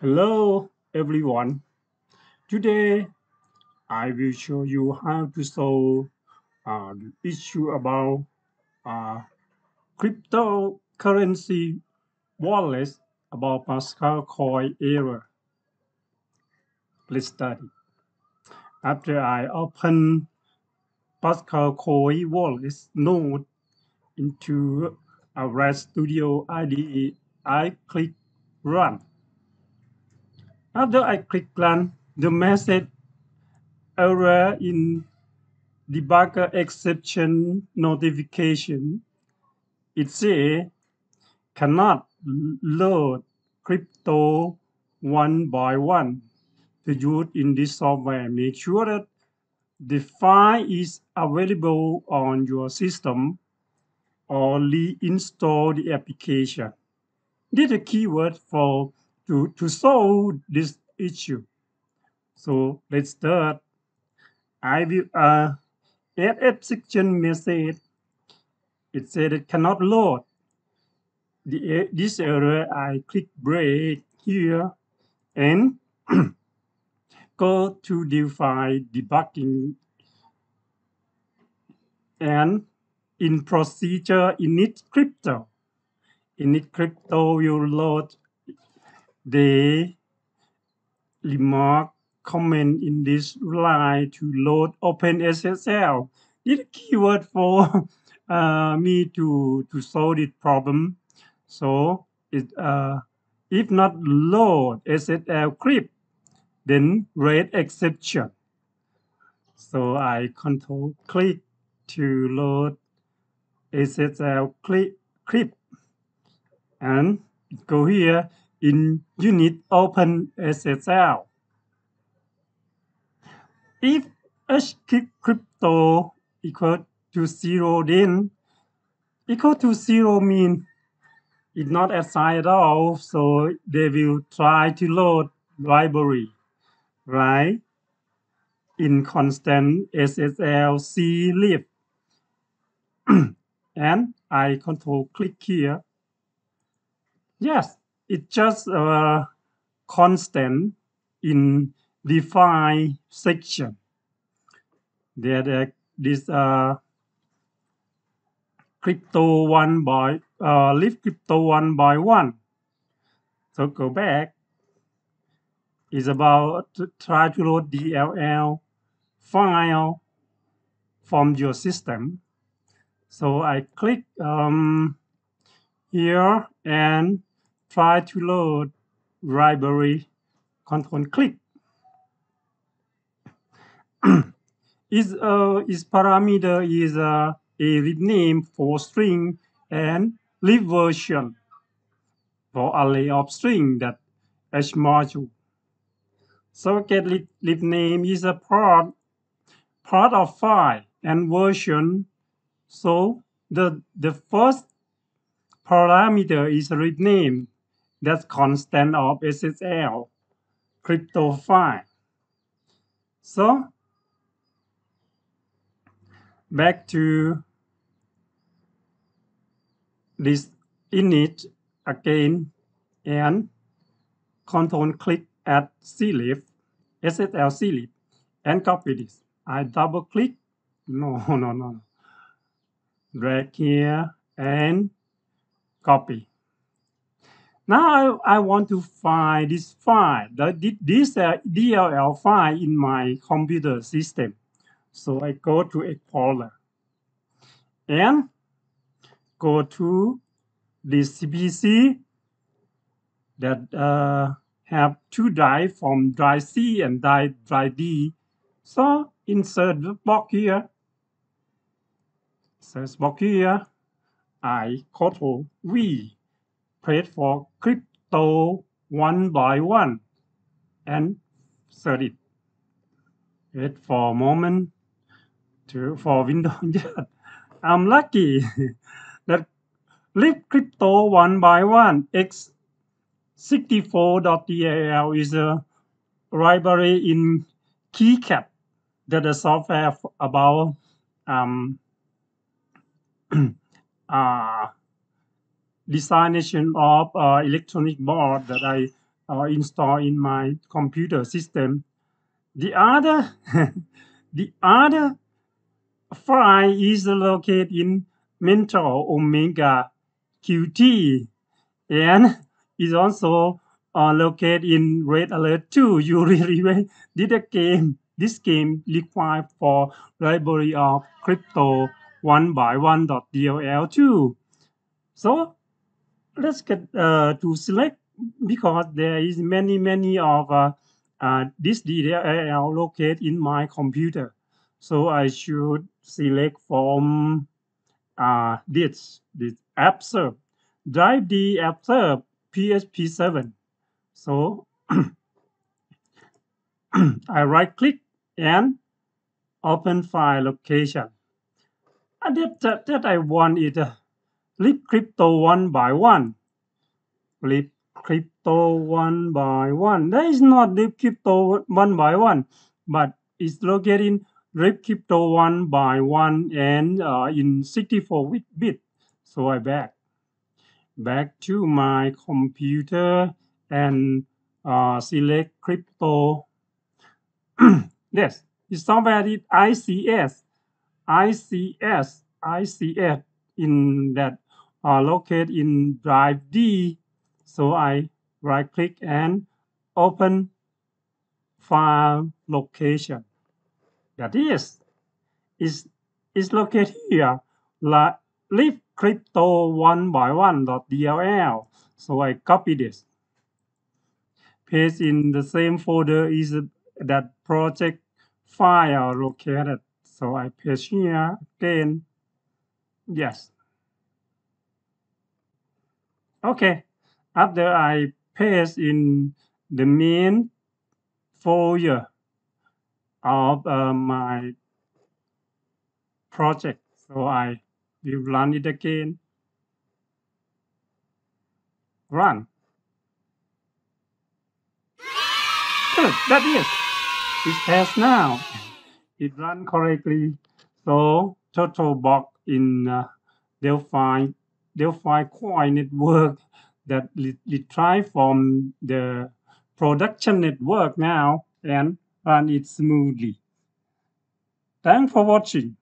Hello everyone. Today I will show you how to solve uh, the issue about uh, cryptocurrency wallets about Pascal coin error. Let's start. After I open Pascal coin wallet node into a RAD Studio IDE, I click Run. After I click Run, the message error in debugger exception notification it says cannot load crypto one by one to use in this software. Make sure that the file is available on your system or reinstall the application. This is a keyword for to to solve this issue so let's start I will uh, add exception message. It said it cannot load. The, this error, I click break here and go to define debugging and in procedure init crypto. Init crypto will load the remark comment in this line to load OpenSSL. Is a keyword for uh, me to, to solve this problem. So it uh, if not load SSL crypt, then rate exception. So I control click to load SSL crypt and go here in unit open SSL if h crypto equal to zero, then equal to zero mean it's not assigned at all, so they will try to load library, right? In constant SSL C lib. and I control click here. Yes, it's just a constant in define section. There, this uh, crypto one by uh, libcrypto one by one. So go back. Is about to try to load DLL file from your system. So I click um, here and try to load library. Control click. is uh, is parameter is uh, a read name for string and lib version for array of string that h module. So get lib, lib name is a part part of file and version. So the the first parameter is read name that's constant of SSL crypto file. So back to this init again and control click at clip SSL clip and copy this. I double click. No, no, no. Drag here and copy. Now I, I want to find this file, the, this uh, DLL file in my computer system. So I go to Explorer and go to the CPC that uh, have two drive from drive C and drive, drive D. So insert the box here. Search box here. I control V. Press for crypto one by one and search it. Wait for a moment to for Windows yet. I'm lucky that libcrypto one by one x64.dll is a library in KiCad that the software about um, uh, designation of uh, electronic board that I uh, installed in my computer system. The other, the other file is located in Mentor Omega Qt and is also uh, located in Red Alert 2. You really did a game. This game required for library of crypto one by one DLL2. So let's get uh, to select because there is many many of uh, uh, this DLL located in my computer. So I should select from uh, this this app drive the app PHP 7. So I right click and open file location. And that, that, that I want it uh, flip crypto one by one. Flip crypto one by one. That is not flip crypto one by one, but it's located flip crypto one by one and uh, in 64 bit. So I back back to my computer and uh, select crypto. yes, it's somewhere it ICS, ICS, ICS in that uh, located in drive D. So I right click and open file location. That is, is is located here. La, leave crypto one by one dot DLL. So I copy this. Paste in the same folder is that project file located. So I paste here again. Yes. Okay. After I paste in the main folder of uh, my project. So I will run it again. Run. Good, that is. It has now. It run correctly. So total block in uh, Delphi, Delphi Coin network that retrieve from the production network now and run it smoothly. Thanks for watching.